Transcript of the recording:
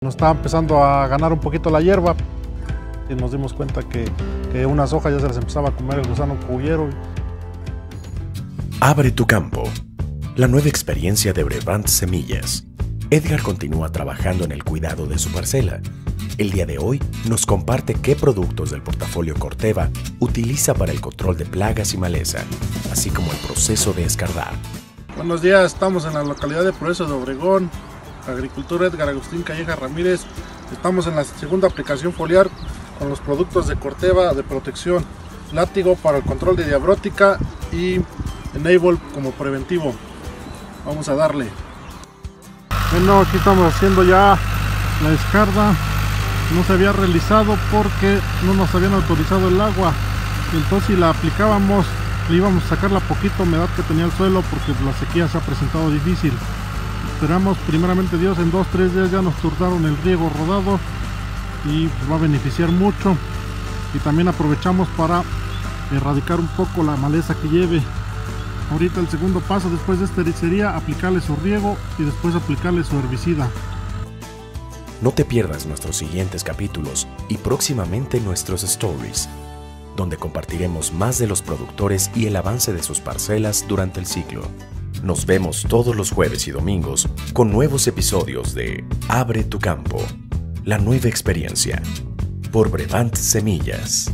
Nos estaba empezando a ganar un poquito la hierba y nos dimos cuenta que, que unas hojas ya se las empezaba a comer el gusano cuyero. Abre tu campo. La nueva experiencia de Brevant Semillas. Edgar continúa trabajando en el cuidado de su parcela. El día de hoy nos comparte qué productos del portafolio Corteva utiliza para el control de plagas y maleza, así como el proceso de escardar. Buenos días, estamos en la localidad de Progreso de Obregón, Agricultura Edgar Agustín Calleja Ramírez. Estamos en la segunda aplicación foliar con los productos de Corteva de protección, látigo para el control de diabrótica y Enable como preventivo. Vamos a darle. Bueno, aquí estamos haciendo ya la descarga. No se había realizado porque no nos habían autorizado el agua. Entonces si la aplicábamos, le íbamos a sacar la poquita humedad que tenía el suelo porque la sequía se ha presentado difícil. Esperamos primeramente Dios en 2-3 días ya nos turnaron el riego rodado y va a beneficiar mucho. Y también aprovechamos para erradicar un poco la maleza que lleve. Ahorita el segundo paso después de este sería aplicarle su riego y después aplicarle su herbicida. No te pierdas nuestros siguientes capítulos y próximamente nuestros stories, donde compartiremos más de los productores y el avance de sus parcelas durante el ciclo. Nos vemos todos los jueves y domingos con nuevos episodios de Abre tu campo, la nueva experiencia, por Brevant Semillas.